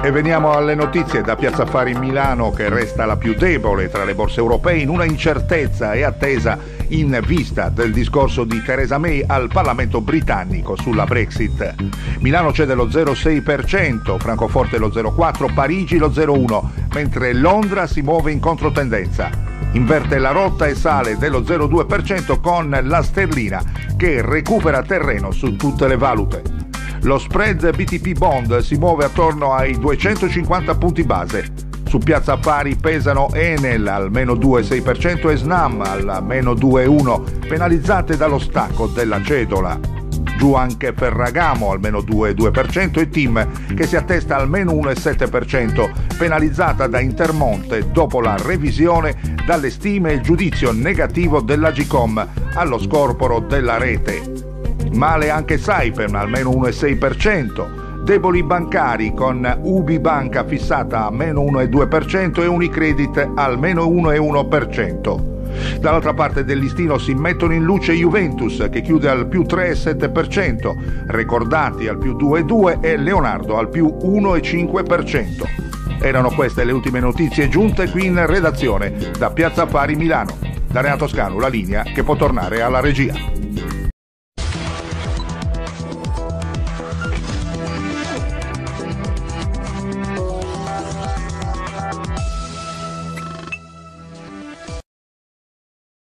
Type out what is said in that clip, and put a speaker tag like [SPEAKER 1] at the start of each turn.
[SPEAKER 1] E veniamo alle notizie da Piazza Affari Milano che resta la più debole tra le borse europee in una incertezza e attesa in vista del discorso di Theresa May al Parlamento britannico sulla Brexit. Milano cede lo 0,6%, Francoforte lo 0,4%, Parigi lo 0,1%, mentre Londra si muove in controtendenza. Inverte la rotta e sale dello 0,2% con la sterlina che recupera terreno su tutte le valute. Lo spread BTP Bond si muove attorno ai 250 punti base. Su Piazza Affari pesano Enel al meno 2,6% e Snam al meno 2,1%, penalizzate dallo stacco della cedola. Giù anche Ferragamo al meno 2,2% e Tim che si attesta al meno 1,7%, penalizzata da Intermonte dopo la revisione dalle stime e il giudizio negativo dell'Agicom allo scorporo della rete. Male anche Saipem, almeno 1,6%. Deboli bancari con Ubi Banca fissata a meno 1,2% e Unicredit al meno 1,1%. Dall'altra parte del listino si mettono in luce Juventus che chiude al più 3,7%, Ricordati al più 2,2% e Leonardo al più 1,5%. Erano queste le ultime notizie giunte qui in redazione da Piazza Affari Milano. Da Renato Scanu la linea che può tornare alla regia.